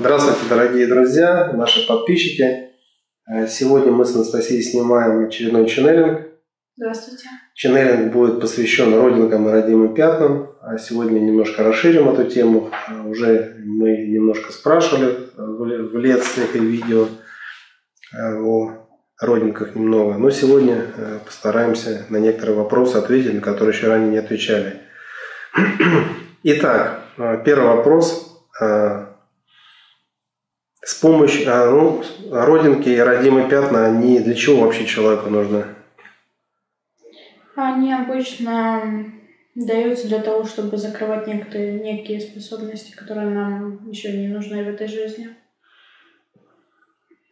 Здравствуйте, дорогие друзья, наши подписчики. Э, сегодня мы с Анастасией снимаем очередной ченнелинг. Здравствуйте. Ченнелинг будет посвящен родинкам и родимым пятнам. А сегодня немножко расширим эту тему. Э, уже мы немножко спрашивали в лекциях и видео э, о родинках немного. Но сегодня постараемся на некоторые вопросы ответить, на которые еще ранее не отвечали. Итак, первый вопрос с помощью, а, ну, родинки и родимые пятна, они для чего вообще человеку нужны? Они обычно даются для того, чтобы закрывать некоторые, некие способности, которые нам еще не нужны в этой жизни.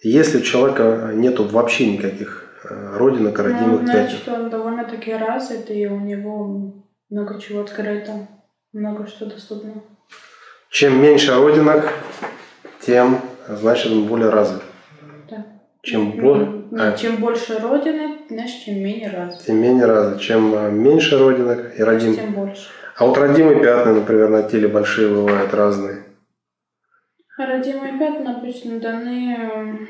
Если у человека нету вообще никаких э, родинок, родимых ну, значит, пятен? он довольно-таки развит, и у него много чего открыто, много что доступно. Чем меньше родинок, тем значит он более развит. Да. Чем, ну, бо... а, чем больше родинок, значит, тем менее развит. Тем менее развит. Чем а, меньше родинок и родим... Тем больше. А вот родимые пятна, например, на теле большие бывают разные. Родимые пятна обычно даны...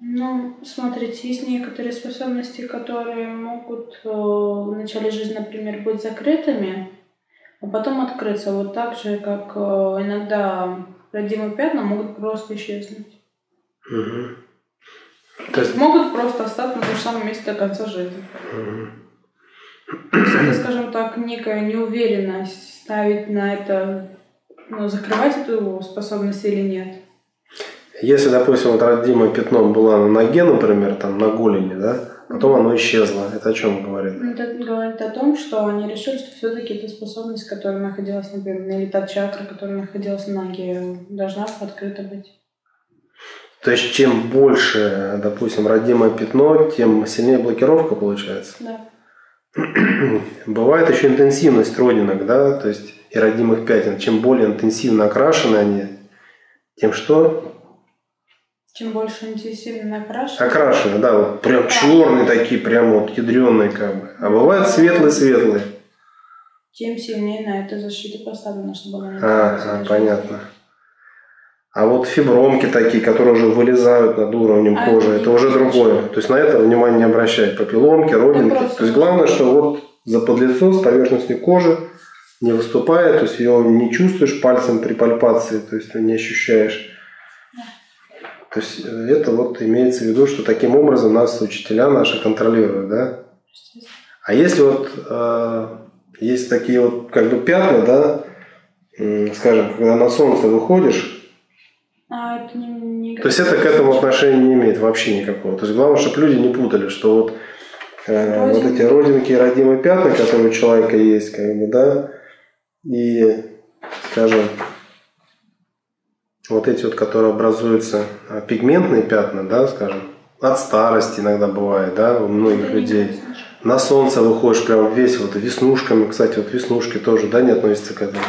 Ну, смотрите, есть некоторые способности, которые могут э, в начале жизни, например, быть закрытыми, а потом открыться. Вот так же, как э, иногда родимые пятна могут просто исчезнуть. Угу. То есть могут просто остаться на том же самом месте до конца жизни. Угу. То есть это, скажем так, некая неуверенность ставить на это, ну, закрывать эту способность или нет. Если, допустим, вот родимое пятно было на ноге, например, там на голени, да, потом оно исчезло. Это о чем говорит? Это говорит о том, что они решили, что все-таки эта способность, которая находилась, например, или та чакра, которая находилась на ноге, должна открыта быть. То есть чем больше, допустим, родимое пятно, тем сильнее блокировка получается? Да. Бывает еще интенсивность родинок, да, то есть и родимых пятен. Чем более интенсивно окрашены они, тем что? Чем больше интенсивно окрашены. Окрашены, да, вот прям да. черные такие, прям вот ядреные как бы. А бывают светлые-светлые. Тем сильнее на это защита поставлена, чтобы она не А, а понятно. А вот фибромки такие, которые уже вылезают над уровнем а кожи, это уже другое. То есть на это внимание не обращать. Папилломки, родинки. То есть главное, что вот за подлицо с поверхности кожи не выступает, то есть ее не чувствуешь пальцем при пальпации, то есть не ощущаешь. То есть э, это вот имеется в виду, что таким образом нас учителя наши контролируют, да? А если вот э, есть такие вот как бы пятна, да, э, скажем, когда на солнце выходишь, а, это не, не то есть это к этому отношения не имеет вообще никакого. То есть главное, чтобы люди не путали, что вот э, вот эти родинки и родимые пятна, которые у человека есть, как бы, да, и, скажем, вот эти вот, которые образуются а, пигментные пятна, да, скажем, от старости иногда бывает, да, у многих людей. На солнце выходишь прям весь вот веснушками, кстати, вот веснушки тоже, да, не относятся к этому.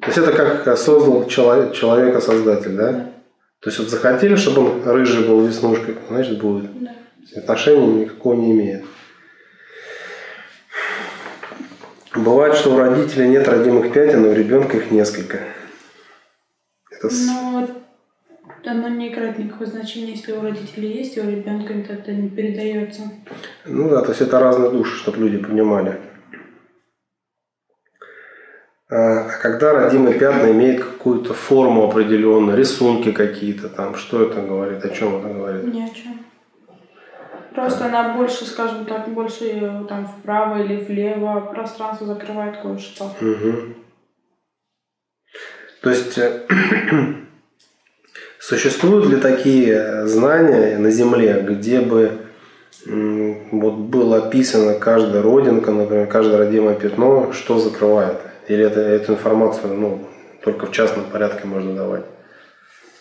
То есть это как создал человек, человека создатель, да? То есть вот захотели, чтобы он рыжий был веснушкой, значит будет. Да. Отношения никакого не имеет. Бывает, что у родителей нет родимых пятен, но у ребенка их несколько. Это... Но оно не играет никакого значения, если у родителей есть, и у ребенка это не передается. Ну да, то есть это разные души, чтобы люди понимали. А, а когда родимые пятна имеют какую-то форму определенную, рисунки какие-то там, что это говорит, о чем это говорит? Ни о чем. Просто она больше, скажем так, больше э, там вправо или влево пространство закрывает кое-что. Угу. То есть э, существуют ли такие знания на Земле, где бы вот было описано каждая родинка, например, каждое родимое пятно, что закрывает? Или это, эту информацию ну, только в частном порядке можно давать?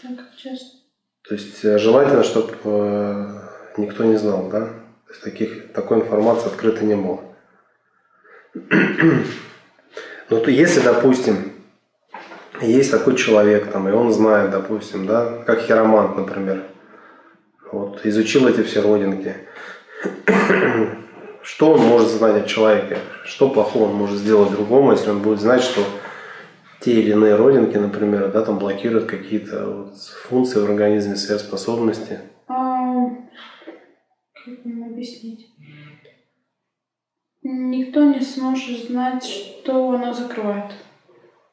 Только в частном. То есть э, желательно, чтобы э, никто не знал, да? То есть таких, такой информации открыто не было. Ну, то если, допустим, есть такой человек, там, и он знает, допустим, да, как хиромант, например, вот, изучил эти все родинки, что он может знать о человеке, что плохого он может сделать другому, если он будет знать, что те или иные родинки, например, да, там блокируют какие-то вот функции в организме, сверхспособности? Как вам объяснить? Никто не сможет знать, что оно закрывает.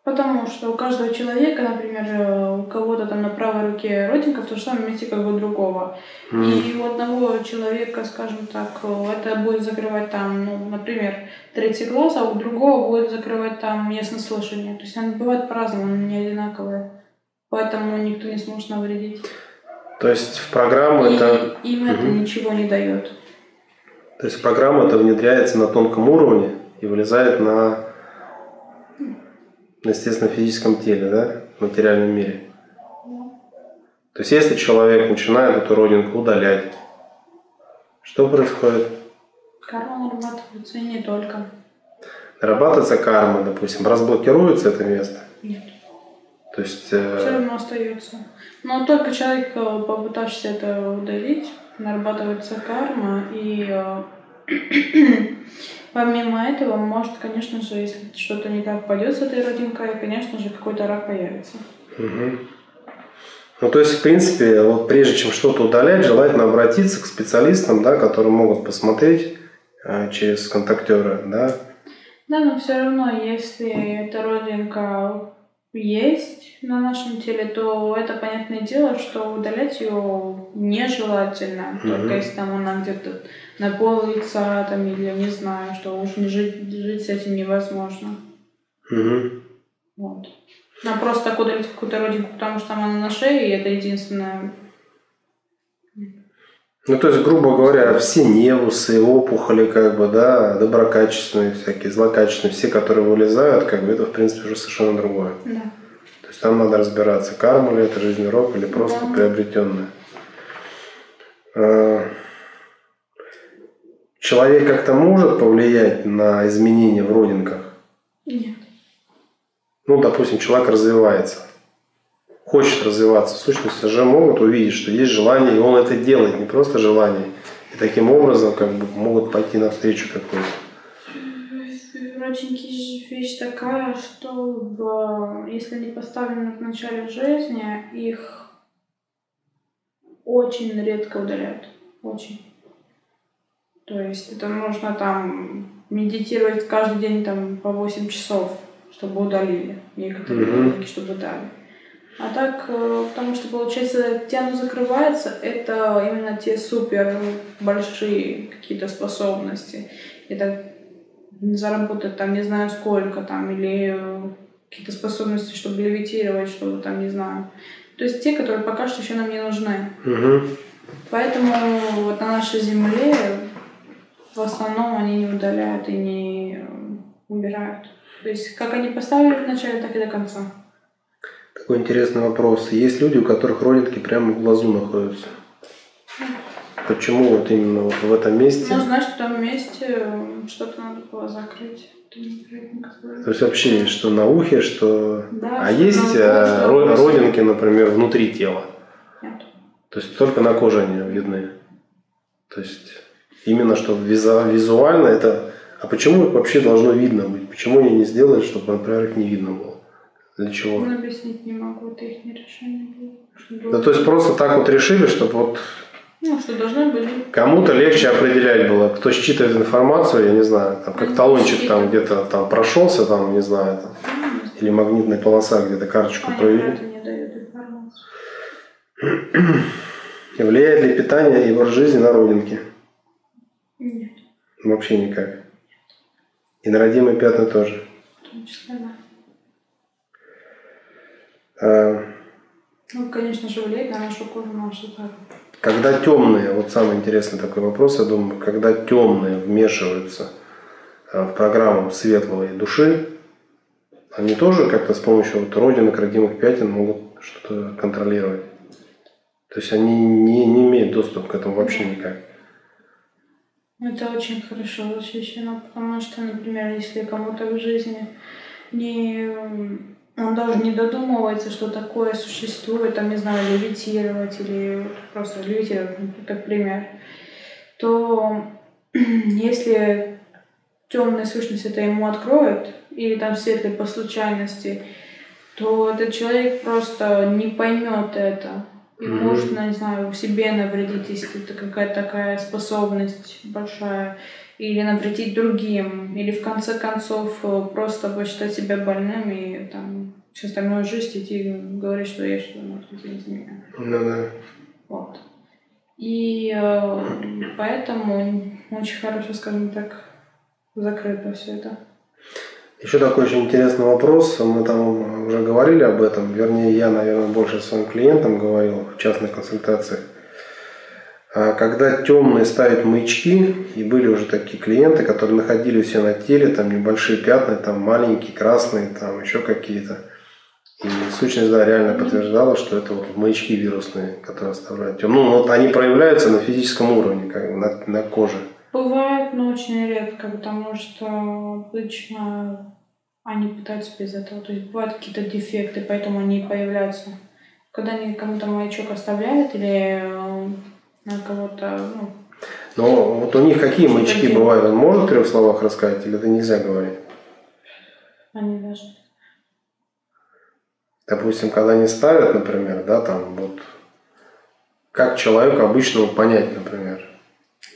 Потому что у каждого человека, например, э, у кого-то там на правой руке родинка в том же самом месте, как у другого. Mm. И у одного человека, скажем так, э, это будет закрывать там, ну, например, третий глаз, а у другого будет закрывать там яснослышание. То есть они бывают по-разному, они не одинаковые. Поэтому никто не сможет навредить. То есть в программу и это... им это ничего не дает. То есть программа это внедряется на тонком уровне и вылезает на на естественно физическом теле, да, в материальном мире. То есть если человек начинает эту родинку удалять, что происходит? Карма нарабатывается и не только. Нарабатывается карма, допустим, разблокируется это место? Нет. То есть... Э... Все равно остается. Но только человек, э, попытавшись это удалить, нарабатывается карма, и э, Помимо этого, может, конечно же, если что-то не так пойдет с этой родинкой, конечно же, какой-то рак появится. Угу. Ну, то есть, в принципе, вот прежде чем что-то удалять, желательно обратиться к специалистам, да, которые могут посмотреть э, через контактера, да? Да, но все равно, если эта родинка есть на нашем теле, то это понятное дело, что удалять ее нежелательно. Угу. Только если там она где-то на пол лица там, или не знаю, что уж не жить, жить с этим невозможно. Угу. Вот. Нам просто так удалить какую-то родинку, потому что там она на шее, и это единственное. Ну, то есть, грубо говоря, все невусы, опухоли, как бы, да, доброкачественные всякие, злокачественные, все, которые вылезают, как бы, это, в принципе, уже совершенно другое. Да. То есть, там надо разбираться, карма ли это, жизненный рок или просто да. приобретенное. А, человек как-то может повлиять на изменения в родинках? Нет. Ну, допустим, человек развивается хочет развиваться, сущности же могут увидеть, что есть желание, и он это делает, не просто желание. И таким образом как бы могут пойти навстречу какой-то. Родственники вещь такая, что если они поставлены в начале жизни, их очень редко удаляют. Очень. То есть это нужно там медитировать каждый день там по 8 часов, чтобы удалили. Некоторые mm-hmm. чтобы дали. А так, э, потому что, получается, оно закрывается, это именно те супер большие какие-то способности. Это заработать там не знаю сколько там, или какие-то способности, чтобы левитировать, чтобы там, не знаю. То есть те, которые пока что еще нам не нужны. Угу. Поэтому вот на нашей земле в основном они не удаляют и не убирают. То есть как они поставили в начале, так и до конца. Такой интересный вопрос. Есть люди, у которых родинки прямо в глазу находятся. Почему вот именно вот в этом месте? Ну, значит, в том месте что-то надо было закрыть. То есть вообще, что на ухе, что... Да, а есть э, родинки, например, внутри тела? Нет. То есть только на коже они видны? То есть именно что визуально это... А почему их вообще должно видно быть? Почему они не сделали, чтобы, например, их не видно было? Для чего? Ну, объяснить не могу, это их не решение было. Да, то есть просто так вот решили, чтобы вот ну, что должны были. Кому-то легче определять было, кто считывает информацию, я не знаю, там, как талончик там где-то там прошелся, там, не знаю, там, или магнитная полоса где-то карточку Они провели. Влияет ли питание его жизни на родинки? Нет. Вообще никак. И на родимые пятна тоже. В том числе, да. А, ну, конечно же, влияет на нашу кожу, на нашу Когда темные, вот самый интересный такой вопрос, я думаю, когда темные вмешиваются а, в программу светлой души, они тоже как-то с помощью вот родинок, родимых пятен могут что-то контролировать. То есть они не, не имеют доступа к этому вообще никак. Это очень хорошо защищено, потому что, например, если кому-то в жизни не он даже не додумывается, что такое существует, там, не знаю, левитировать или просто левитировать, как пример, то если темная сущность это ему откроет, или там светлый по случайности то этот человек просто не поймет это. И mm-hmm. может, не знаю, себе навредить, если это какая-то такая способность большая. Или навредить другим. Или в конце концов э, просто посчитать себя больным и там всю остальную жизнь идти и говорить, что я что-то может извините меня. Ну да. Вот. И э, поэтому очень хорошо, скажем так, закрыто все это. Еще такой очень интересный вопрос. Мы там уже говорили об этом. Вернее, я, наверное, больше своим клиентам говорил в частных консультациях. А когда темные ставят маячки, и были уже такие клиенты, которые находили себя на теле там небольшие пятна, там маленькие, красные, там еще какие-то. И сущность, да, реально подтверждала, что это вот маячки вирусные, которые оставляют темные. Ну, вот они проявляются на физическом уровне, как бы на, на коже. Бывает, но очень редко, потому что обычно они пытаются без этого. То есть бывают какие-то дефекты, поэтому они появляются. Когда они кому-то маячок оставляют или э, на кого-то, ну, но вот у них какие маячки бывают? Он может в трех словах рассказать или это нельзя говорить? Они даже. Допустим, когда они ставят, например, да, там вот как человеку обычному понять, например,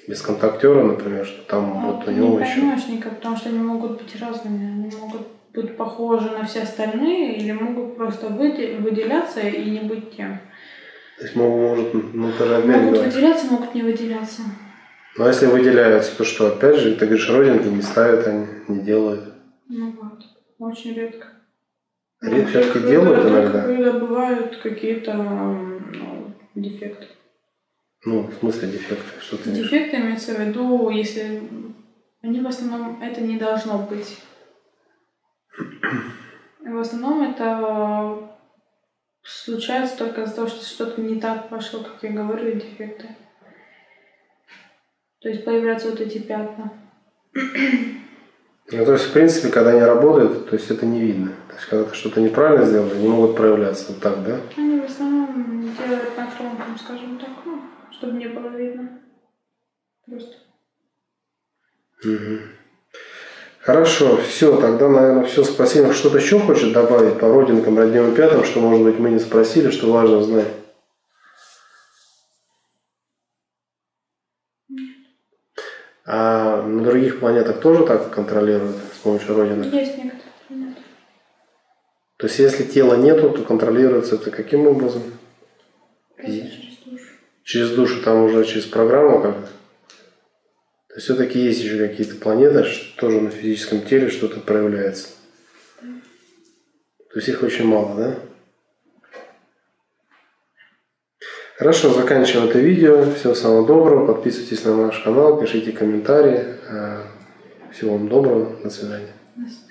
без контактера, например, что там а вот у него не еще... Не никак, потому что они могут быть разными. Они могут быть похожи на все остальные или могут просто выделяться и не быть тем. То есть может, ну ты же опять Могут говоришь. выделяться, могут не выделяться. Ну а если выделяются, то что, опять же, ты говоришь, родинки не ставят, они не делают. Ну вот, очень редко. Ну, все-таки делают иногда? Когда бывают какие-то ну, дефекты. Ну, в смысле дефекты? Что ты Дефекты имеется в виду, если они в основном это не должно быть. В основном это случается только из-за того, что что-то не так пошло, как я говорю, дефекты. То есть появляются вот эти пятна. Ну, то есть, в принципе, когда они работают, то есть это не видно. То есть, когда ты что-то неправильно сделал, они могут проявляться вот так, да? Они в основном делают на тонком, скажем так, ну, чтобы не было видно. Просто. Угу. Хорошо, все, тогда, наверное, все. Спасибо. Что-то еще хочет добавить по родинкам, родимым пятам, что, может быть, мы не спросили, что важно знать? А на других планетах тоже так контролируют с помощью родинок? Есть некоторые планеты. То есть, если тела нету, то контролируется это каким образом? Через душу. Через душу, там уже через программу как-то? То есть, все-таки есть еще какие-то планеты, что тоже на физическом теле что-то проявляется. Да. То есть, их очень мало, да? Хорошо, заканчиваем это видео. Всего самого доброго. Подписывайтесь на наш канал, пишите комментарии. Э, всего вам доброго. До свидания. До свидания.